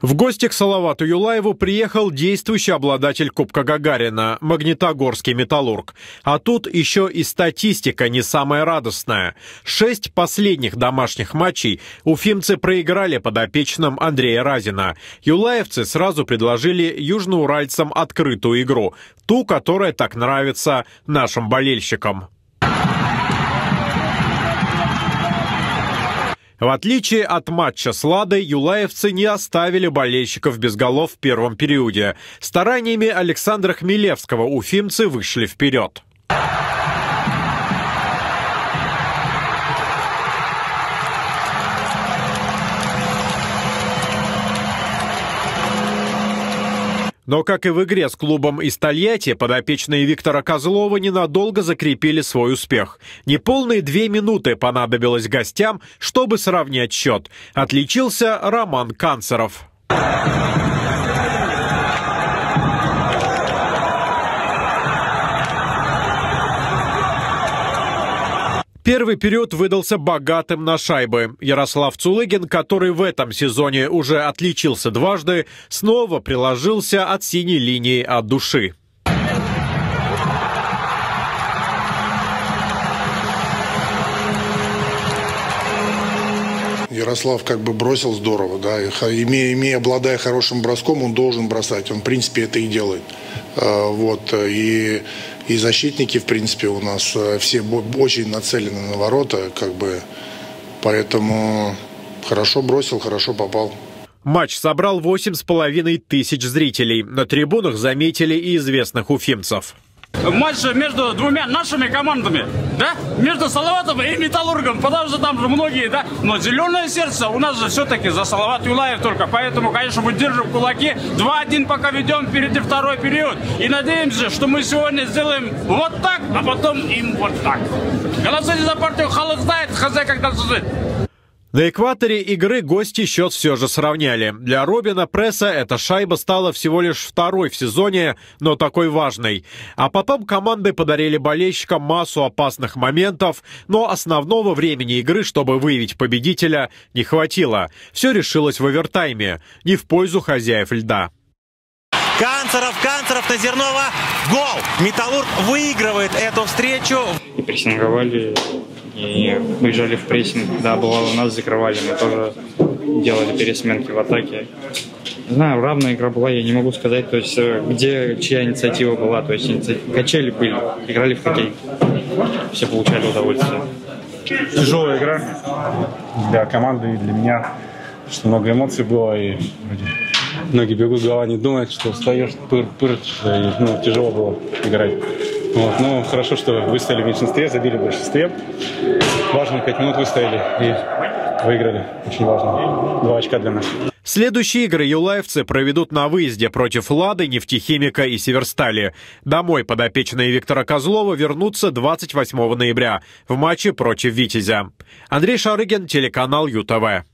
В гости к Салавату Юлаеву приехал действующий обладатель Кубка Гагарина, Магнитогорский металлург. А тут еще и статистика не самая радостная. Шесть последних домашних матчей уфимцы проиграли подопечным Андрея Разина. Юлаевцы сразу предложили южноуральцам открытую игру, ту, которая так нравится нашим болельщикам. В отличие от матча с Ладой, юлаевцы не оставили болельщиков без голов в первом периоде. Стараниями Александра Хмелевского уфимцы вышли вперед. Но, как и в игре с клубом из Тольятти, подопечные Виктора Козлова ненадолго закрепили свой успех. Неполные две минуты понадобилось гостям, чтобы сравнять счет. Отличился Роман Канцеров. Первый период выдался богатым на шайбы. Ярослав Цулыгин, который в этом сезоне уже отличился дважды, снова приложился от синей линии от души. Ярослав как бы бросил здорово, да, имея, имея, обладая хорошим броском, он должен бросать, он в принципе это и делает. А, вот, и и защитники, в принципе, у нас э, все очень нацелены на ворота, как бы, поэтому хорошо бросил, хорошо попал. Матч собрал восемь с половиной тысяч зрителей. На трибунах заметили и известных уфимцев матч между двумя нашими командами, да, между Салаватом и Металлургом, потому что там же многие, да, но зеленое сердце у нас же все-таки за Салават Юлаев только, поэтому, конечно, мы держим кулаки, 2-1 пока ведем, впереди второй период, и надеемся, что мы сегодня сделаем вот так, а потом им вот так. Голосуйте за партию Халат знает, хозяйка служит. На экваторе игры гости счет все же сравняли. Для Робина Пресса эта шайба стала всего лишь второй в сезоне, но такой важной. А потом команды подарили болельщикам массу опасных моментов, но основного времени игры, чтобы выявить победителя, не хватило. Все решилось в овертайме, не в пользу хозяев льда. Канцеров, Канцеров на Зернова. Гол! Металлург выигрывает эту встречу. И прессинговали и уезжали в прессинг. Да, бывало, нас закрывали, мы тоже делали пересменки в атаке. Не знаю, равная игра была, я не могу сказать, то есть э, где чья инициатива была, то есть иници... качели были, играли в хоккей, все получали удовольствие. Тяжелая игра для команды и для меня, что много эмоций было, и вроде многие бегут, голова не думает, что встаешь, пыр, пыр, и, ну, тяжело было играть. Вот. Ну, хорошо, что выстояли в меньшинстве, забили в большинстве. Важно, 5 минут выстояли и выиграли. Очень важно. Два очка для нас. Следующие игры юлаевцы проведут на выезде против Лады, нефтехимика и Северстали. Домой подопечные Виктора Козлова вернутся 28 ноября в матче против Витязя. Андрей Шарыгин, телеканал ЮТВ.